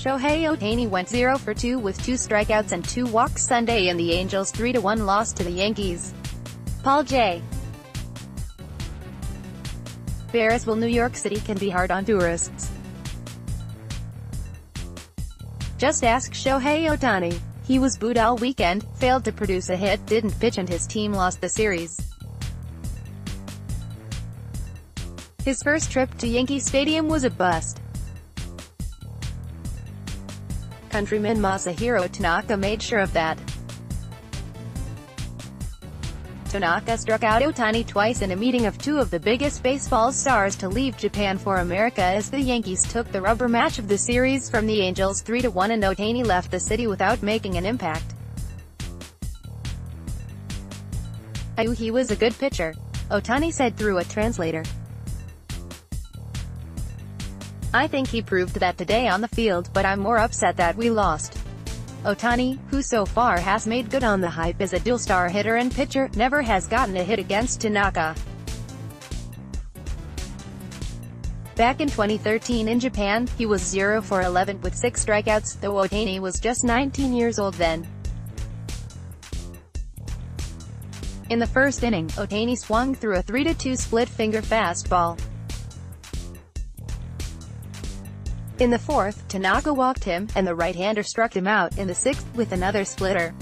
Shohei Ohtani went 0 for 2 with two strikeouts and two walks Sunday in the Angels' 3-1 loss to the Yankees. Paul J. Bereswill New York City can be hard on tourists. Just ask Shohei Ohtani. He was booed all weekend, failed to produce a hit, didn't pitch and his team lost the series. His first trip to Yankee Stadium was a bust. Countryman Masahiro Tanaka made sure of that. Tanaka struck out Ohtani twice in a meeting of two of the biggest baseball stars to leave Japan for America as the Yankees took the rubber match of the series from the Angels 3-1 and Ohtani left the city without making an impact. I knew he was a good pitcher. Ohtani said through a translator. I think he proved that today on the field, but I'm more upset that we lost. Ohtani, who so far has made good on the hype as a dual-star hitter and pitcher, never has gotten a hit against Tanaka. Back in 2013 in Japan, he was 0 for 11 with 6 strikeouts, though Ohtani was just 19 years old then. In the first inning, Ohtani swung through a 3-2 split-finger fastball. In the fourth, Tanaka walked him, and the right-hander struck him out in the sixth, with another splitter.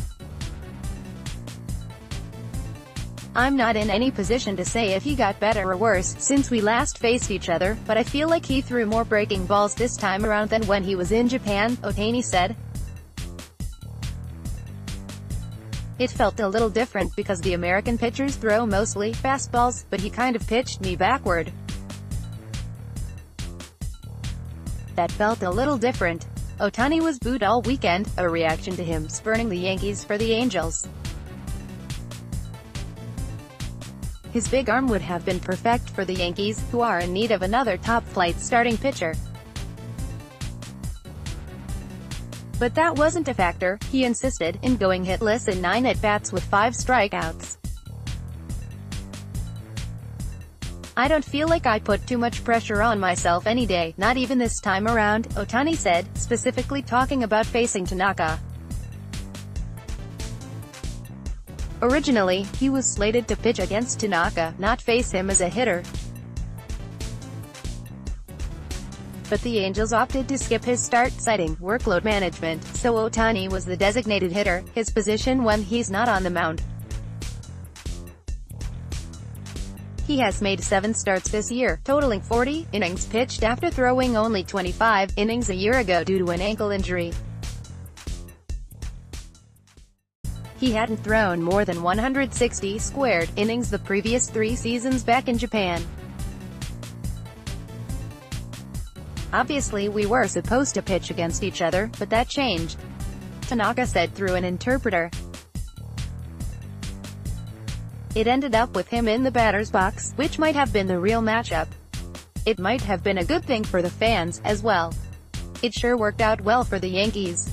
I'm not in any position to say if he got better or worse, since we last faced each other, but I feel like he threw more breaking balls this time around than when he was in Japan, Ohtani said. It felt a little different because the American pitchers throw mostly fastballs, but he kind of pitched me backward. That felt a little different. Ohtani was booed all weekend, a reaction to him spurning the Yankees for the Angels. His big arm would have been perfect for the Yankees, who are in need of another top-flight starting pitcher. But that wasn't a factor, he insisted, in going hitless in nine at-bats with five strikeouts. I don't feel like I put too much pressure on myself any day, not even this time around, Ohtani said, specifically talking about facing Tanaka. Originally, he was slated to pitch against Tanaka, not face him as a hitter. But the Angels opted to skip his start, citing workload management, so Ohtani was the designated hitter, his position when he's not on the mound. He has made seven starts this year, totaling 40 innings pitched after throwing only 25 innings a year ago due to an ankle injury. He hadn't thrown more than 160 squared innings the previous three seasons back in Japan. Obviously we were supposed to pitch against each other, but that changed. Tanaka said through an interpreter. It ended up with him in the batter's box, which might have been the real matchup. It might have been a good thing for the fans, as well. It sure worked out well for the Yankees.